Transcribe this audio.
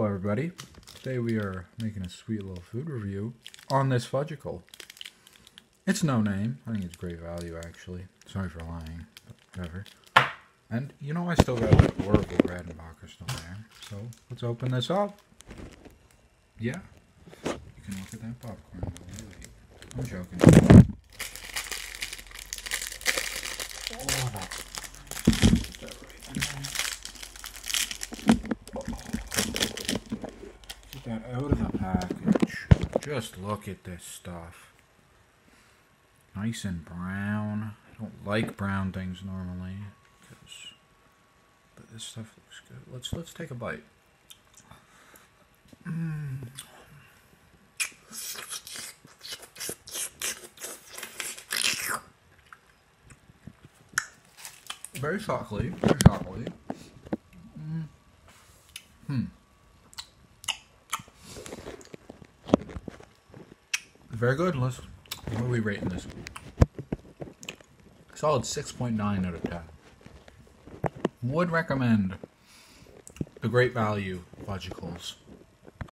Hello everybody. Today we are making a sweet little food review on this Fudgsicle. It's no name. I think it's great value actually. Sorry for lying, but whatever. And you know I still got a Orville Redenbacher still there. So let's open this up. Yeah. You can look at that popcorn. I'm joking. Oh, out of the package. Just look at this stuff. Nice and brown. I don't like brown things normally. 'cause- But this stuff looks good. Let's let's take a bite. Mm. Very chocolatey. Very chocolatey. Mm. Hmm. Very good. Let's. What are we rating this? Solid 6.9 out of 10. Would recommend the great value Fudgsicles